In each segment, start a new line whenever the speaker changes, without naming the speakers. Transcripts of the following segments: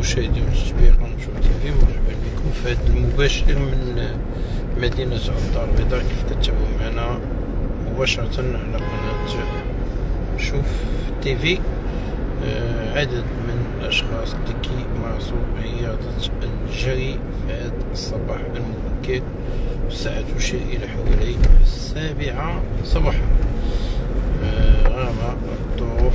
مشاهدي ومتابعي قناة شوف تيفي مرحبا بكم في هذا المباشر من مدينة الدار البيضاء كيف كتابعوا معنا مباشرة على قناة شوف تيفي آه عدد من الأشخاص اللي كيمارسوا رياضة الجري في هذا الصباح المبكر الساعة تشير إلى حوالي السابعة صباحا آه غام الظروف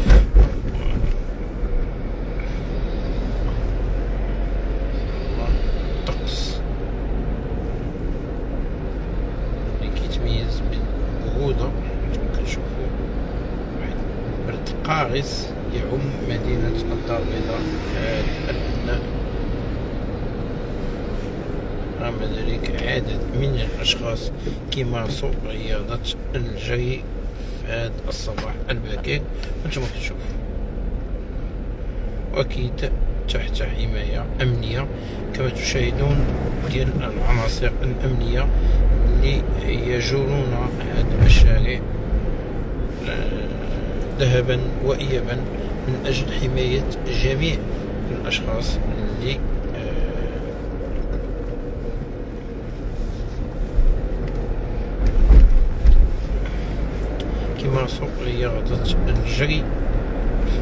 الطقس اللي كيتميز بالبرودة كما كتشوفوا واحد قارس يعم مدينة الدار البيضاء رغم ذلك عدد من الأشخاص كيمارسوا رياضة الجري في هذا الصباح الباكر. وأنتم كتشوفوا وأكيد تحت حماية أمنية كما تشاهدون ديال العناصر الأمنية اللي يجولون هذا الشارع. ذهبا وإيابا من أجل حماية جميع الأشخاص اللي كيمارسوا رياضة الجري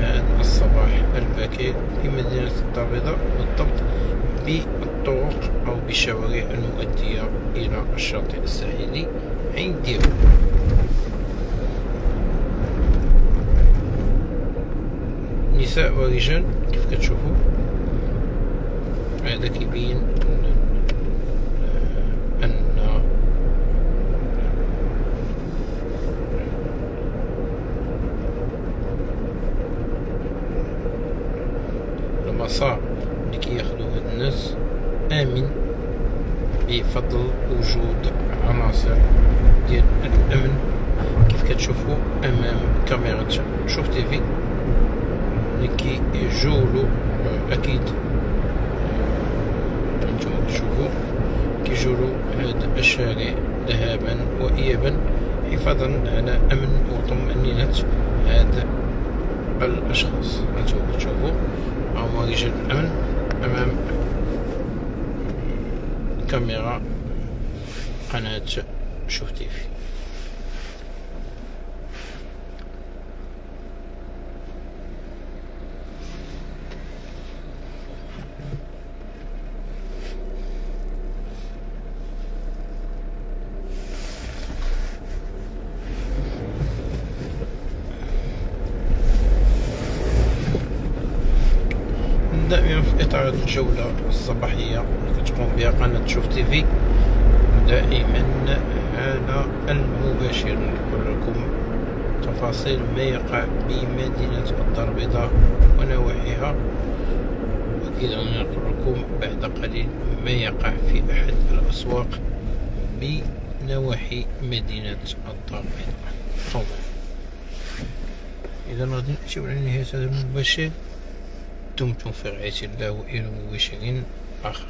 هذا الصباح الباكر في مدينة الدار البيضاء بالضبط بالطرق أو بالشوارع المؤدية إلى الشاطئ الساحلي عين نساء ورجال كيف كتشوفوا؟ هذا كيبين أن المسار اللي كياخدو هاد الناس آمن بفضل وجود عناصر ديال الأمن. كيف كتشوفوا أمام كاميرا شوف تيفي اللي كيجولو أكيد. أنتم تشوفوا. كيجولو هاد الشارع ذهابا وإيابا. حفاظا على أمن وطمأنينة هاد الأشخاص. أنتم تشوفوا. هما رجال الأمن أمام كاميرا قناة شوف تيفي دائما في إطار الجولة الصباحية اللي كتقوم بها قناة شوف تيفي دائما هذا المباشر نذكر لكم تفاصيل ما يقع بمدينة الدار البيضاء ونواحيها. وأكيد نذكر لكم بعد قليل ما يقع في أحد الأسواق بنواحي مدينة الدار البيضاء إذا غادي نمشيو على نهاية هذا المباشر. دمتم في رعاية الله وإلى مباشرين آخر.